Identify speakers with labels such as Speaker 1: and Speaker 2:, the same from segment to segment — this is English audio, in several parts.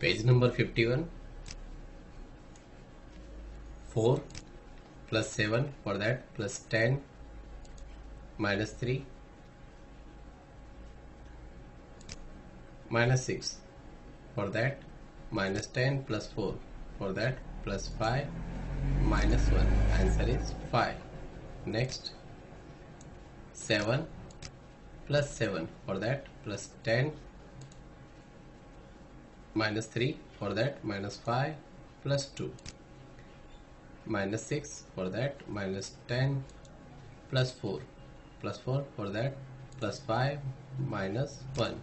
Speaker 1: page number 51 4 plus 7 for that plus 10 minus 3 minus 6 for that minus 10 plus 4 for that plus 5 minus 1 answer is 5 next 7 plus 7 for that plus 10 minus 3 for that minus 5 plus 2 minus 6 for that minus 10 plus 4 plus 4 for that plus 5 minus 1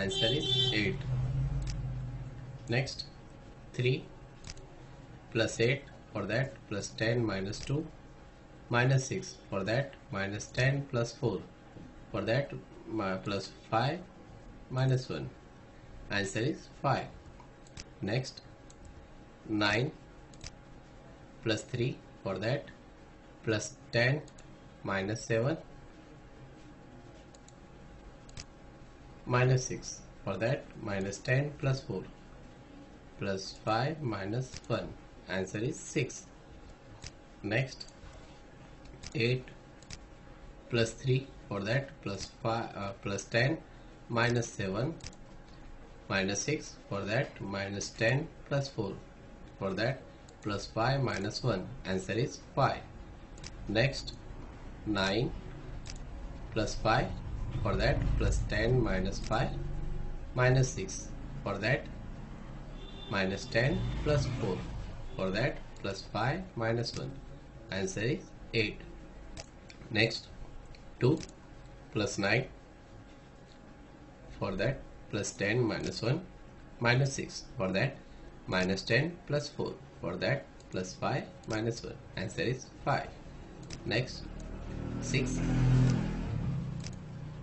Speaker 1: answer is 8 next 3 plus 8 for that plus 10 minus 2 minus 6 for that minus 10 plus 4 for that plus 5 minus 1 answer is 5 next 9 plus 3 for that plus 10 minus 7 minus 6 for that minus 10 plus 4 plus 5 minus 1 answer is 6 next 8 plus 3 for that plus 5 uh, plus 10 minus 7 minus 6 for that minus 10 plus 4 for that plus 5 minus 1 answer is 5 next 9 plus 5 for that plus 10 minus 5 minus 6 for that minus 10 plus 4 for that plus 5 minus 1 answer is 8 next 2 plus 9 for that plus 10 minus 1 minus 6 for that minus 10 plus 4 for that plus 5 minus 1 answer is 5 next 6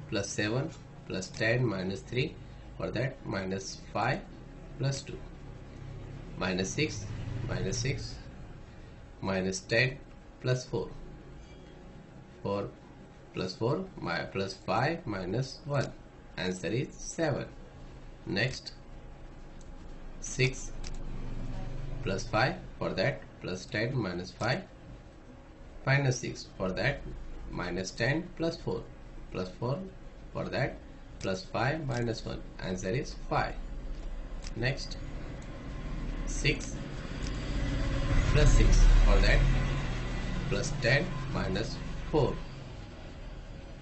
Speaker 1: plus 7 plus 10 minus 3 for that minus 5 plus 2 minus 6 minus 6 minus 10 plus 4 4 plus 4 my plus 5 minus 1 answer is 7 next. 6 plus 5 for that plus 10 minus 5 minus 6 for that minus 10 plus 4 plus 4 for that plus 5 minus 1 answer is 5 next. 6 plus 6 for that plus 10 minus 4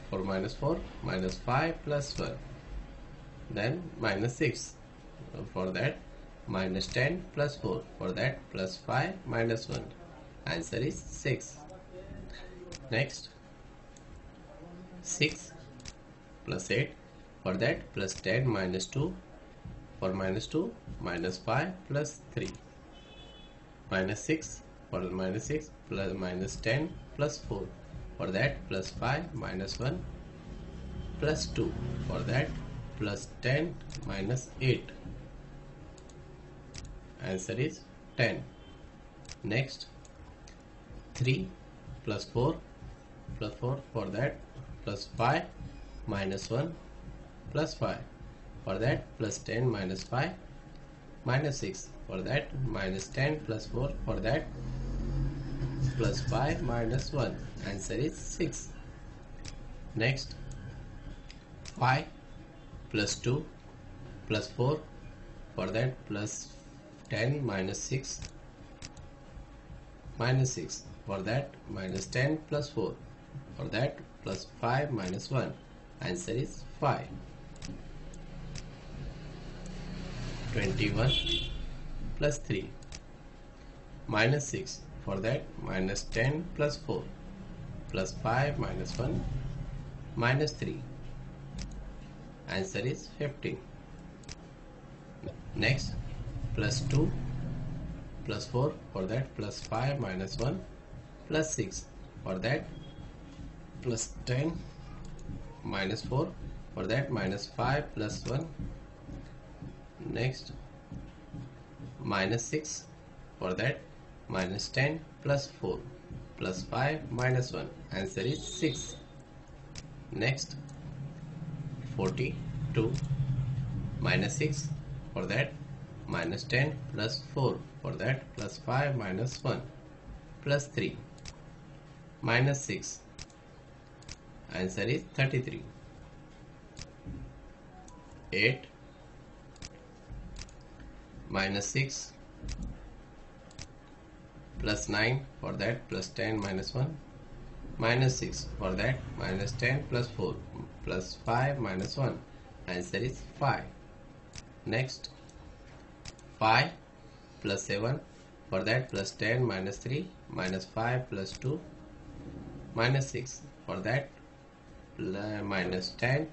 Speaker 1: 4 minus 4 minus 5 plus 1 then minus 6 for that minus 10 plus 4 for that plus 5 minus 1 answer is 6 next. 6 plus 8 for that plus 10 minus 2 for minus 2 minus 5 plus 3 minus 6 for minus 6 plus minus 10 plus 4 for that plus 5 minus 1 plus 2 for that plus 10 minus 8 answer is 10 next 3 plus 4 plus 4 for that plus 5 minus 1 plus 5 for that plus 10 minus 5 minus 6 for that minus 10 plus 4 for that plus 5 minus 1 answer is 6 next 5 plus 2 plus 4 for that plus 10 minus 6 minus 6 for that minus 10 plus 4 for that plus 5 minus 1 answer is 5 21 plus 3 minus 6 for that minus 10 plus 4 plus 5 minus 1 minus 3 answer is 15 next plus 2 plus 4 for that plus 5 minus 1 plus 6 for that plus 10 minus 4 for that minus 5 plus 1 next minus 6 for that minus 10 plus 4 plus 5 minus 1 answer is 6 next 42 minus 6 for that minus 10 plus 4 for that plus 5 minus 1 plus 3 minus 6 answer is 33 8 minus 6 plus 9 for that plus 10 minus 1 minus 6 for that minus 10 plus 4 plus 5 minus 1 answer is 5 next 5 plus 7 for that plus 10 minus 3 minus 5 plus 2 minus 6 for that minus 10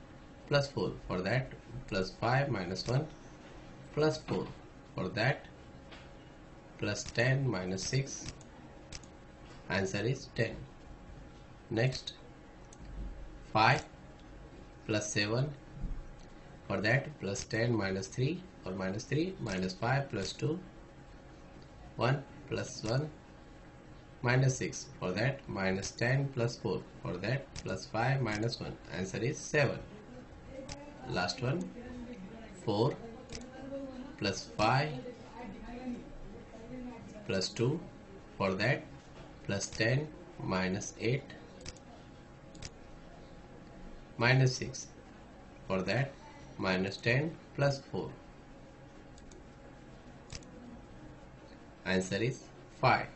Speaker 1: plus 4 for that plus 5 minus 1 plus 4 for that plus 10 minus 6 answer is 10 next. 5 plus 7 for that plus 10 minus 3 or minus 3 minus 5 plus 2 1 plus 1 minus 6 for that minus 10 plus 4 for that plus 5 minus 1 answer is 7 last one. 4 plus 5 plus 2 for that plus 10 minus 8 minus 6 for that minus 10 plus 4 answer is 5